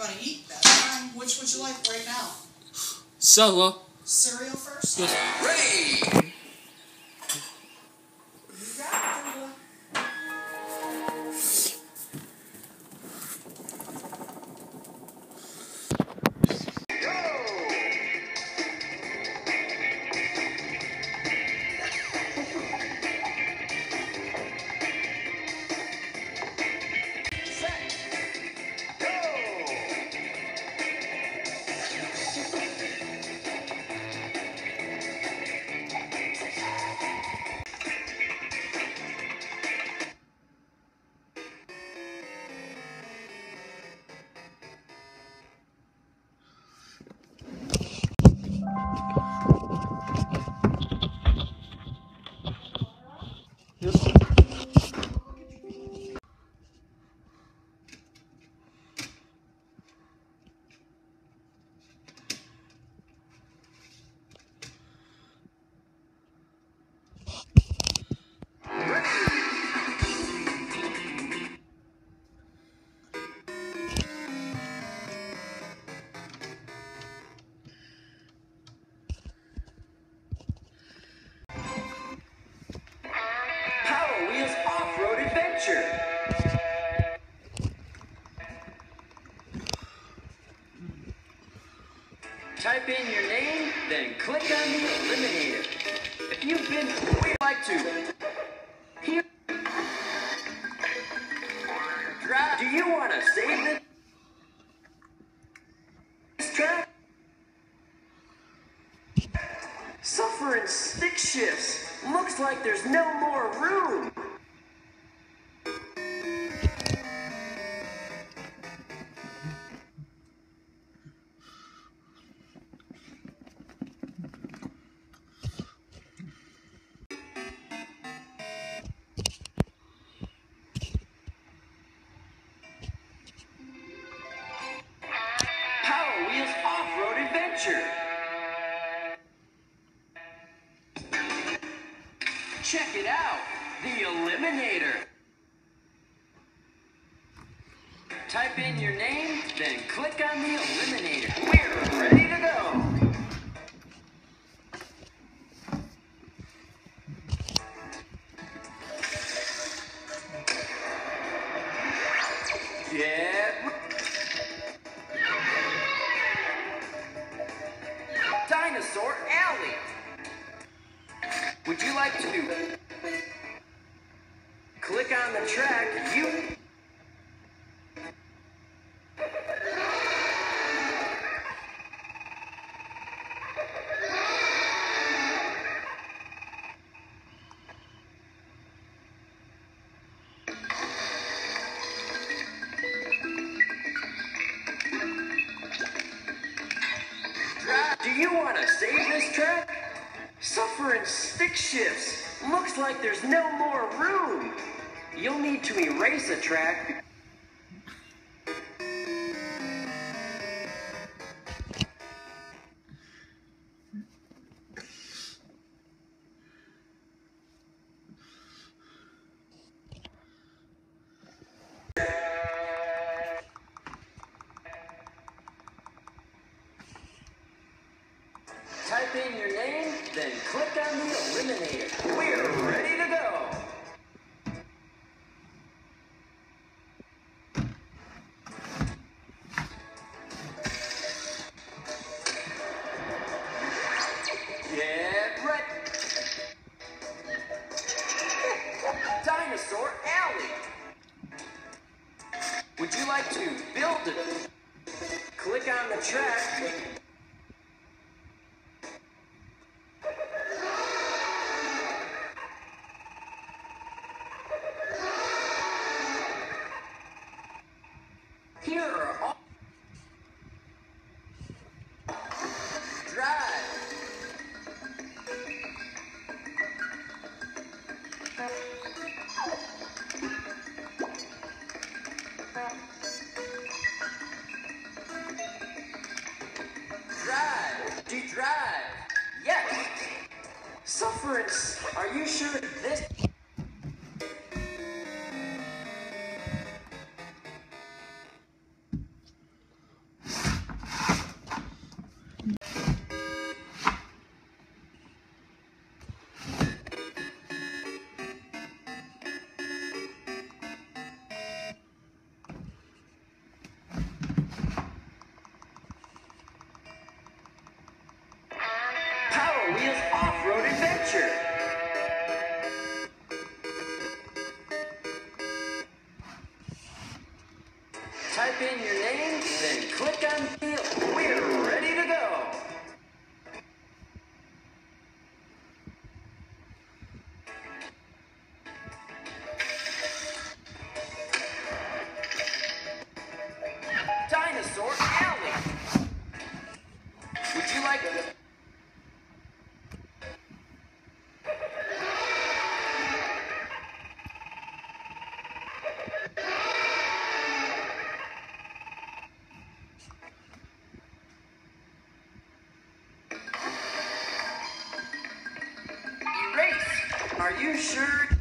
You want to eat? That's fine. Which would you like right now? Solo. Cereal first? Yes. Ready! Type in your name, then click on the Eliminator. If you've been, we'd like to. Here. Do you want to save this track? Suffering stick shifts. Looks like there's no more room. Type in your name, then click on the Eliminator. We're ready to go. Get Dinosaur Alley. Would you like to click on the track? You you want to save this track? Suffering stick shifts. Looks like there's no more room. You'll need to erase a track. Click on the Eliminator. We're ready to go. Get ready. Dinosaur Alley. Would you like to build it? Click on the track. Drive. To drive. Yes. Sufferance. Are you sure this? In your name, then click on deal. We're Are you sure?